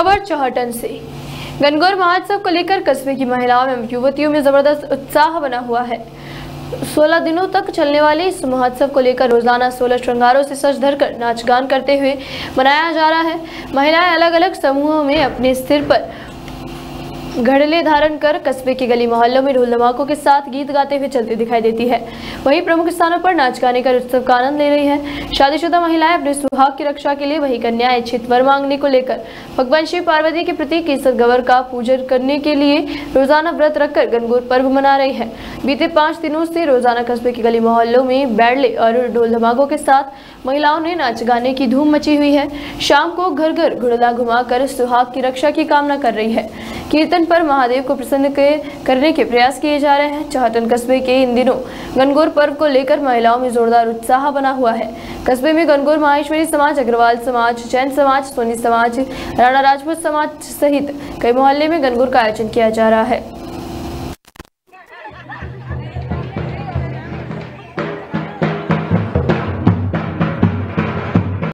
खबर चौहटन से। गनगौर महोत्सव को लेकर कस्बे की महिलाओं एवं युवतियों में ज़बरदस्त उत्साह बना हुआ है। 16 दिनों तक चलने वाले इस महोत्सव को लेकर रोज़ाना 16 श्रृंगारों से सज धर कर नाच गान करते हुए मनाया जा रहा है। महिलाएँ अलग अलग समूहों में अपने सिर पर घड़ले धारण कर कस्बे के गली मोहल्लों में ढोल धमाकों के साथ गीत गाते हुए चलती दिखाई देती है। वहीं प्रमुख स्थानों पर नाच गाने का उत्सव का आनंद ले रही है। शादीशुदा महिलाएँ अपने सुहाग की रक्षा के लिए वही कन्याएँ इच्छित वर मांगने को लेकर भगवान शिव पार्वती के प्रति केसर गवर का पूजन करने के लिए रोज़ाना व्रत रखकर गनगौर पर्व मना रही है। बीते पाँच दिनों से रोज़ाना कस्बे के गली मोहल्लों में बैडले और ढोल धमाकों के साथ महिलाओं ने नाच गाने की धूम मची हुई है। शाम को घर घर घुड़ला घुमाकर सुहाग की रक्षा की कामना कर रही है। कीर्तन पर महादेव को प्रसन्न करने के प्रयास किए जा रहे हैं। चौहटन कस्बे के इन दिनों गनगौर पर्व को लेकर महिलाओं में जोरदार उत्साह बना हुआ है। कस्बे में गनगौर माहेश्वरी समाज, अग्रवाल समाज जैन समाज, सोनी समाज, राणा राजपूत समाज सहित कई मोहल्ले में गनगौर का आयोजन किया जा रहा है।